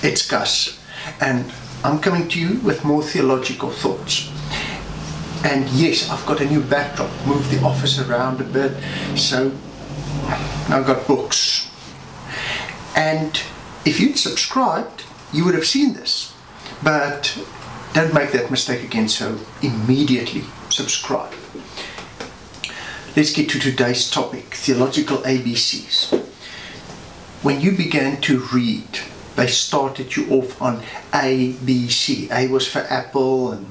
It's Gus, and I'm coming to you with more theological thoughts. And yes, I've got a new backdrop, moved the office around a bit, so I've got books. And if you'd subscribed, you would have seen this. But don't make that mistake again, so immediately subscribe. Let's get to today's topic theological ABCs. When you began to read, they started you off on A, B, C. A was for Apple, and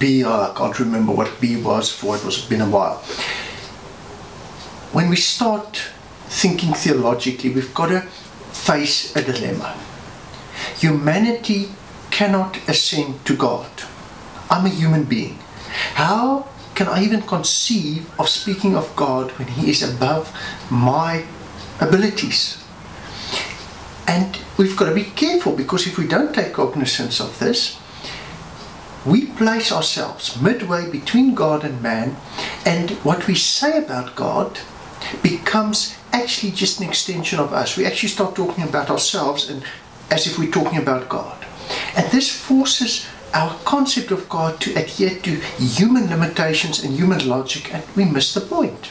B, oh, I can't remember what B was for, it was been a while. When we start thinking theologically, we've got to face a dilemma. Humanity cannot ascend to God. I'm a human being. How can I even conceive of speaking of God when He is above my abilities? And we've got to be careful because if we don't take cognizance of this, we place ourselves midway between God and man, and what we say about God becomes actually just an extension of us. We actually start talking about ourselves and as if we're talking about God. And this forces our concept of God to adhere to human limitations and human logic, and we miss the point.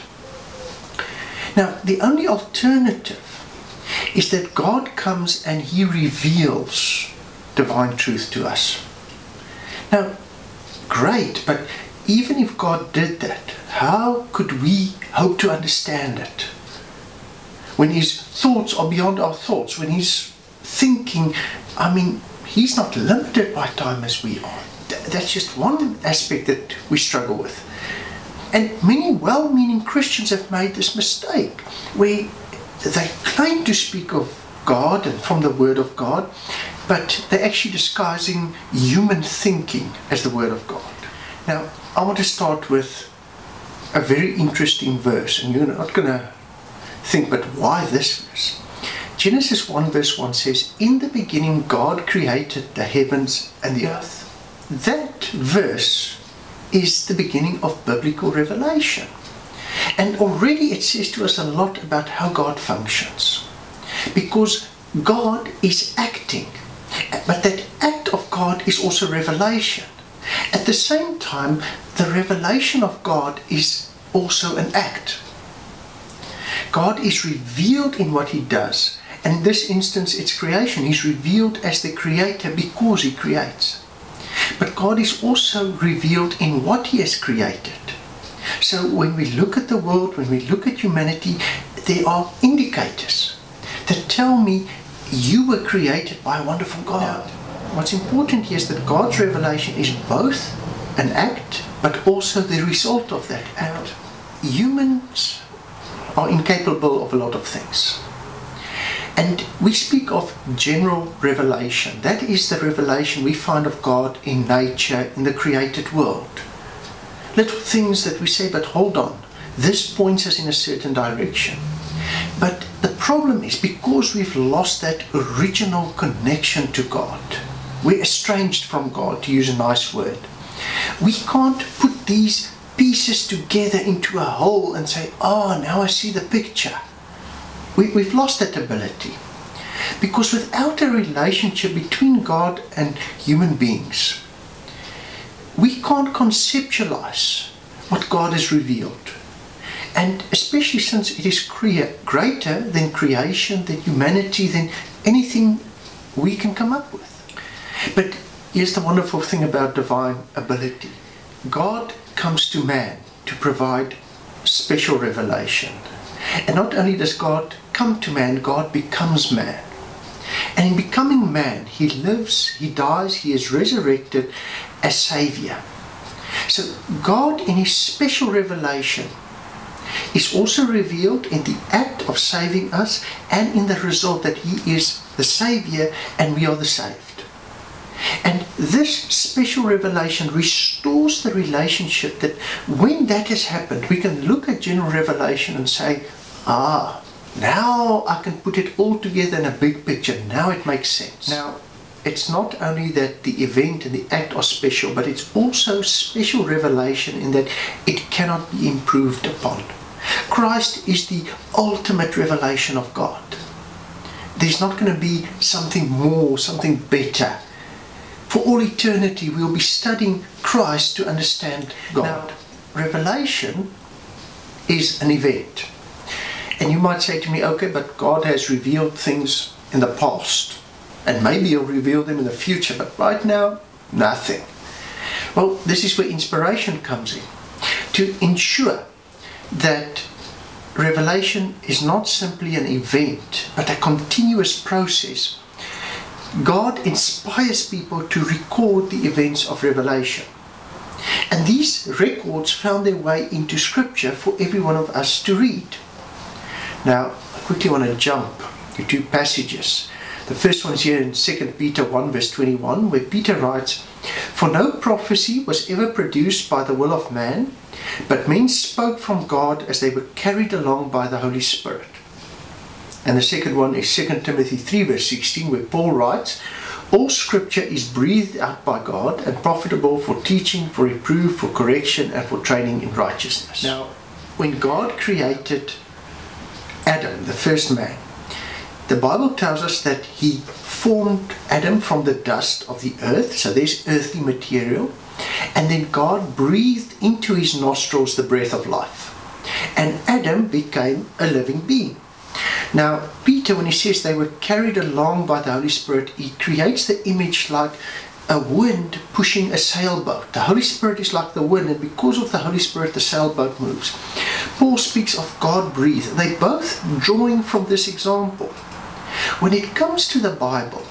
Now, the only alternative is that God comes and He reveals divine truth to us. Now, great, but even if God did that, how could we hope to understand it? When His thoughts are beyond our thoughts, when He's thinking, I mean, He's not limited by time as we are. That's just one aspect that we struggle with. And many well meaning Christians have made this mistake where they claim to speak of God and from the Word of God, but they're actually disguising human thinking as the Word of God. Now, I want to start with a very interesting verse, and you're not going to think, but why this verse? Genesis 1 verse 1 says, In the beginning God created the heavens and the earth. That verse is the beginning of biblical revelation. And already it says to us a lot about how God functions. Because God is acting, but that act of God is also revelation. At the same time, the revelation of God is also an act. God is revealed in what He does, and in this instance, it's creation. He's revealed as the creator because He creates. But God is also revealed in what He has created. So when we look at the world, when we look at humanity, there are indicators that tell me you were created by a wonderful God. What's important here is that God's revelation is both an act, but also the result of that act. Humans are incapable of a lot of things. And we speak of general revelation. That is the revelation we find of God in nature, in the created world little things that we say, but hold on, this points us in a certain direction. But the problem is because we've lost that original connection to God, we're estranged from God, to use a nice word. We can't put these pieces together into a whole and say, oh, now I see the picture. We, we've lost that ability. Because without a relationship between God and human beings, we can't conceptualize what God has revealed. And especially since it is greater than creation, than humanity, than anything we can come up with. But here's the wonderful thing about divine ability God comes to man to provide special revelation. And not only does God come to man, God becomes man. And in becoming man, he lives, he dies, he is resurrected, as Savior. So God in His special revelation is also revealed in the act of saving us and in the result that He is the Savior and we are the saved. And this special revelation restores the relationship that when that has happened, we can look at general revelation and say, ah, now I can put it all together in a big picture. Now it makes sense. Now, it's not only that the event and the act are special, but it's also special revelation in that it cannot be improved upon. Christ is the ultimate revelation of God. there's not going to be something more, something better. For all eternity, we'll be studying Christ to understand God. Now, revelation is an event. And you might say to me, okay, but God has revealed things in the past. And maybe you'll reveal them in the future, but right now, nothing. Well, this is where inspiration comes in. To ensure that revelation is not simply an event, but a continuous process. God inspires people to record the events of revelation. And these records found their way into scripture for every one of us to read. Now, I quickly want to jump to two passages. The first one is here in 2 Peter 1 verse 21 where Peter writes, For no prophecy was ever produced by the will of man, but men spoke from God as they were carried along by the Holy Spirit. And the second one is 2 Timothy 3 verse 16 where Paul writes, All scripture is breathed out by God and profitable for teaching, for reproof, for correction, and for training in righteousness. Now, when God created Adam, the first man, the Bible tells us that he formed Adam from the dust of the earth, so there's earthly material, and then God breathed into his nostrils the breath of life. And Adam became a living being. Now, Peter, when he says they were carried along by the Holy Spirit, he creates the image like a wind pushing a sailboat. The Holy Spirit is like the wind, and because of the Holy Spirit, the sailboat moves. Paul speaks of God breathed. They both drawing from this example. When it comes to the Bible,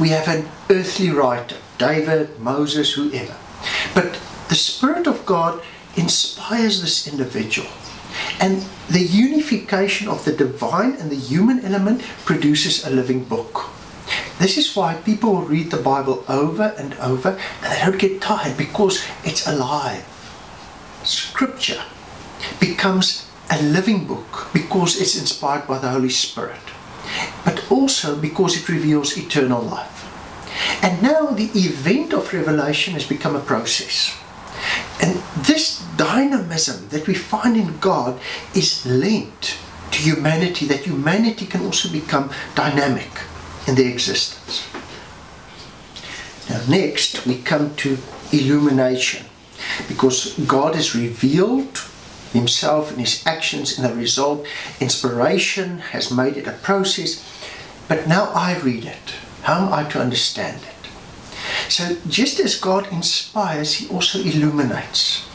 we have an earthly writer, David, Moses, whoever. But the Spirit of God inspires this individual. And the unification of the divine and the human element produces a living book. This is why people will read the Bible over and over and they don't get tired because it's alive. Scripture becomes a living book because it's inspired by the Holy Spirit, but also because it reveals eternal life. And now the event of revelation has become a process. And this dynamism that we find in God is linked to humanity, that humanity can also become dynamic in their existence. Now, next we come to illumination because God has revealed himself and his actions in the result. Inspiration has made it a process, but now I read it. How am I to understand it? So just as God inspires, he also illuminates.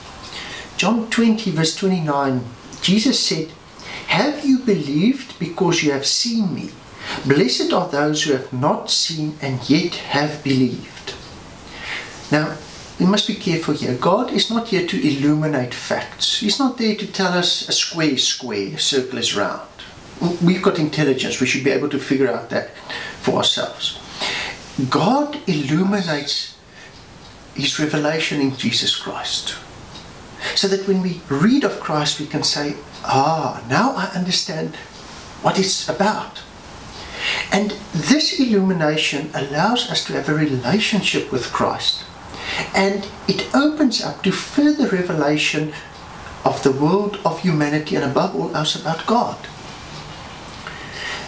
John 20 verse 29, Jesus said, Have you believed because you have seen me? Blessed are those who have not seen and yet have believed. Now, we must be careful here. God is not here to illuminate facts. He's not there to tell us a square is square, a circle is round. We've got intelligence. We should be able to figure out that for ourselves. God illuminates his revelation in Jesus Christ. So that when we read of Christ, we can say, ah, now I understand what it's about. And this illumination allows us to have a relationship with Christ. And it opens up to further revelation of the world of humanity and above all else about God.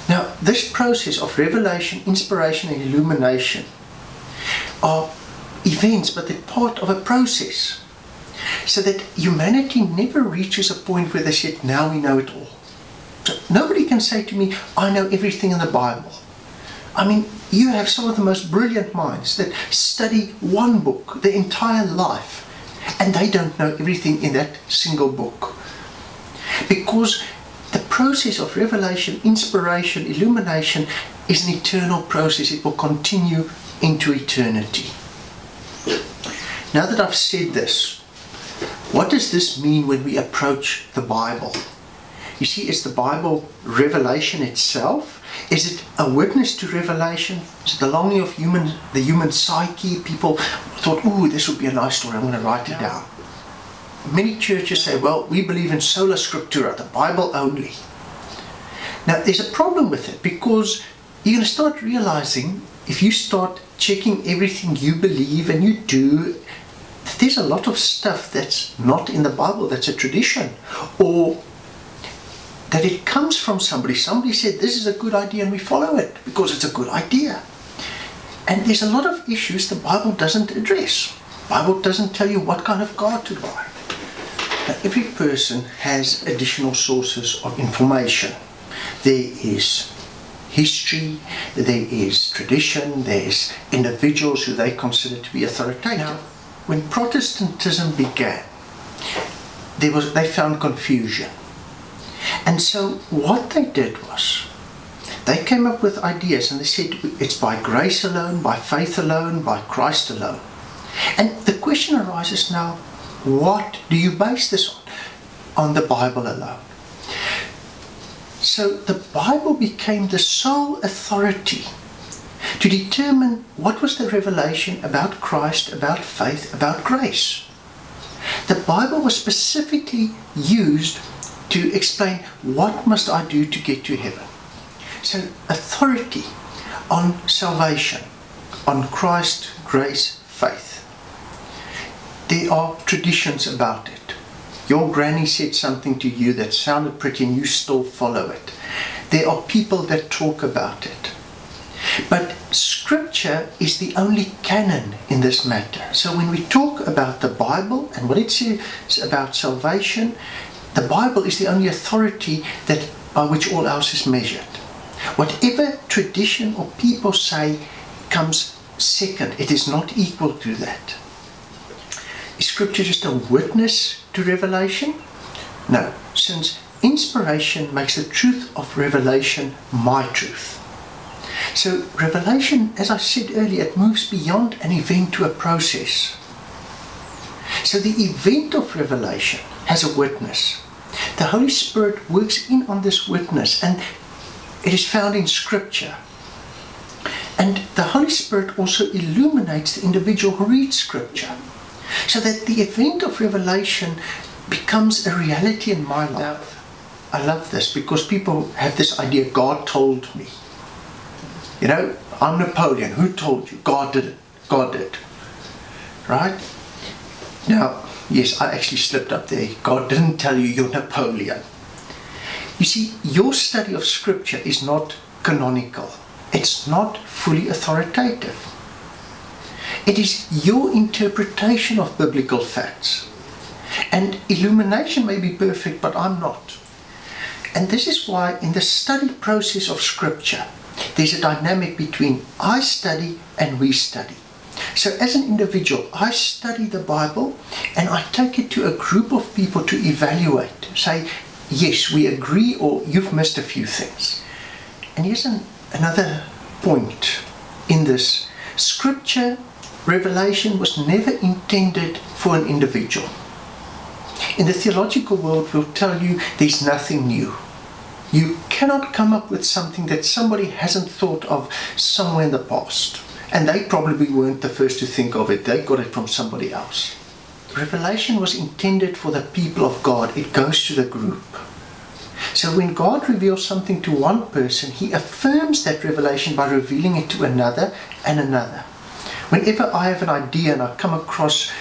Now, this process of revelation, inspiration, and illumination are events, but they're part of a process. So that humanity never reaches a point where they said, now we know it all. So nobody can say to me, I know everything in the Bible. I mean, you have some of the most brilliant minds that study one book their entire life, and they don't know everything in that single book. Because the process of revelation, inspiration, illumination is an eternal process. It will continue into eternity. Now that I've said this, what does this mean when we approach the Bible? You see, is the Bible revelation itself? Is it a witness to revelation? Is it the longing of human, the human psyche? People thought, "Ooh, this would be a nice story. I'm going to write it down." Many churches say, "Well, we believe in sola scriptura, the Bible only." Now, there's a problem with it because you're going to start realizing if you start checking everything you believe and you do, there's a lot of stuff that's not in the Bible, that's a tradition, or that it comes from somebody. Somebody said this is a good idea and we follow it because it's a good idea. And there's a lot of issues the Bible doesn't address. Bible doesn't tell you what kind of God to buy. Now, every person has additional sources of information. There is history, there is tradition, there's individuals who they consider to be authoritative. Now, when Protestantism began, there was they found confusion. And so what they did was they came up with ideas and they said it's by grace alone, by faith alone, by Christ alone. And the question arises now, what do you base this on? On the Bible alone. So the Bible became the sole authority to determine what was the revelation about Christ, about faith, about grace. The Bible was specifically used to explain what must I do to get to heaven. So authority on salvation, on Christ, grace, faith. There are traditions about it. Your granny said something to you that sounded pretty and you still follow it. There are people that talk about it. But scripture is the only canon in this matter. So when we talk about the Bible and what it says about salvation, the Bible is the only authority that by which all else is measured. Whatever tradition or people say comes second. It is not equal to that. Is scripture just a witness to revelation? No, since inspiration makes the truth of revelation my truth. So revelation, as I said earlier, it moves beyond an event to a process. So the event of revelation has a witness. The Holy Spirit works in on this witness and it is found in scripture. And the Holy Spirit also illuminates the individual who reads scripture so that the event of revelation becomes a reality in my life. I love this because people have this idea God told me. You know, I'm Napoleon. Who told you? God did it. God did. Right? Now, yes, I actually slipped up there. God didn't tell you you're Napoleon. You see, your study of scripture is not canonical. It's not fully authoritative. It is your interpretation of biblical facts. And illumination may be perfect, but I'm not. And this is why in the study process of scripture, there's a dynamic between I study and we study. So as an individual, I study the Bible and I take it to a group of people to evaluate. Say, yes, we agree or you've missed a few things. And here's an, another point in this. Scripture revelation was never intended for an individual. In the theological world, we'll tell you there's nothing new. You cannot come up with something that somebody hasn't thought of somewhere in the past. And they probably weren't the first to think of it, they got it from somebody else. Revelation was intended for the people of God, it goes to the group. So when God reveals something to one person, He affirms that revelation by revealing it to another and another. Whenever I have an idea and I come across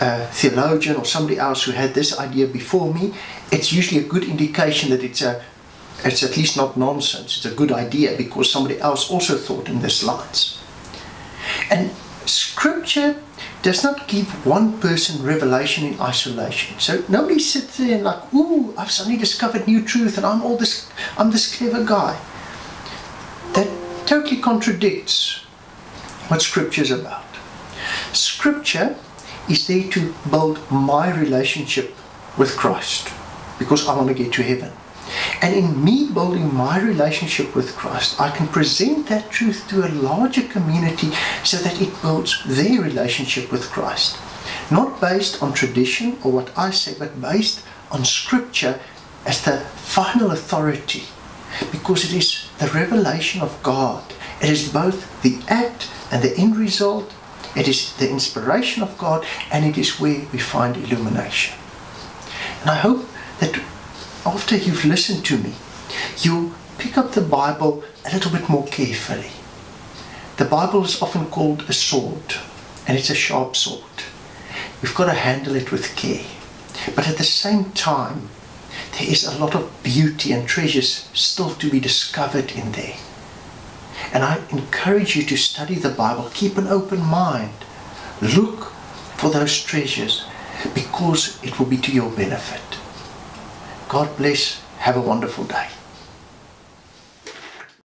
a theologian or somebody else who had this idea before me, it's usually a good indication that it's a it's at least not nonsense. It's a good idea because somebody else also thought in this lines. And scripture does not give one person revelation in isolation. So nobody sits there and like, ooh, I've suddenly discovered new truth and I'm all this I'm this clever guy. That totally contradicts what scripture is about. Scripture is there to build my relationship with Christ because I want to get to heaven. And in me building my relationship with Christ, I can present that truth to a larger community so that it builds their relationship with Christ. Not based on tradition or what I say, but based on Scripture as the final authority. Because it is the revelation of God. It is both the act and the end result. It is the inspiration of God and it is where we find illumination. And I hope that after you've listened to me, you pick up the Bible a little bit more carefully. The Bible is often called a sword, and it's a sharp sword. We've got to handle it with care. But at the same time, There is a lot of beauty and treasures still to be discovered in there. And I encourage you to study the Bible. Keep an open mind. Look for those treasures because it will be to your benefit. God bless. Have a wonderful day.